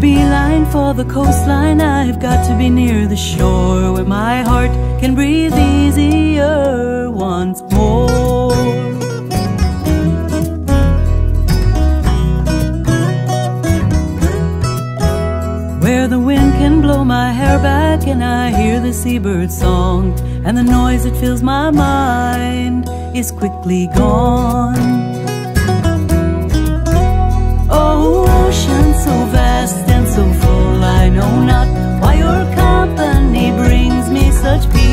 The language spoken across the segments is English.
Beeline for the coastline, I've got to be near the shore where my heart can breathe easier once more. Where the wind can blow my hair back and I hear the seabird's song and the noise that fills my mind is quickly gone. ocean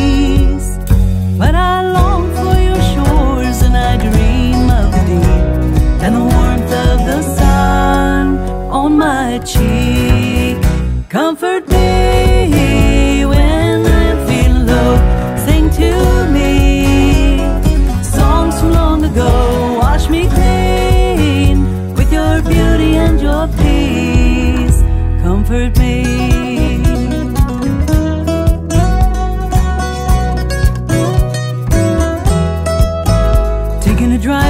peace. But I long for your shores and I dream of And the warmth of the sun on my cheek. Comfort me when feeling low. Sing to me songs from long ago. Wash me clean with your beauty and your peace. Comfort me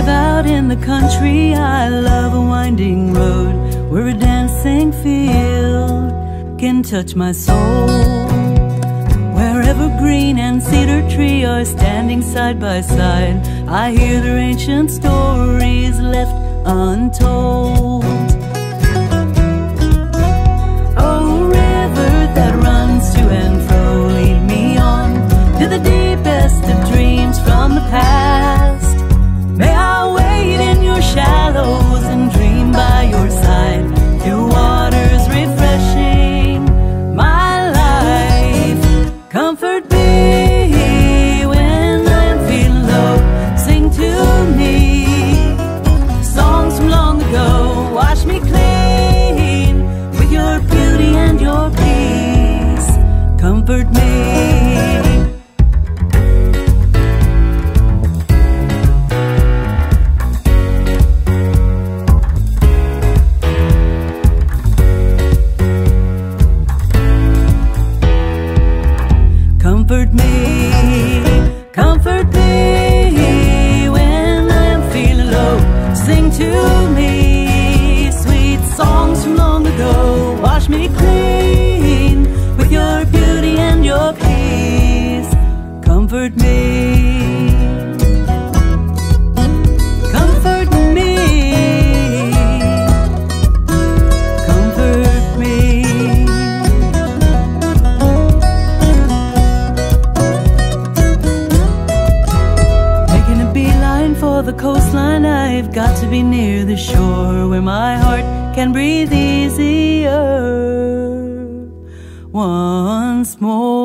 drive out in the country I love a winding road Where a dancing field can touch my soul. Where evergreen and cedar tree are standing side by side I hear their ancient stories left untold Comfort me, comfort me when I'm feeling low. Sing to me sweet songs from long ago. Wash me clean with your beauty and your peace. Comfort me. The coastline, I've got to be near the shore where my heart can breathe easier once more.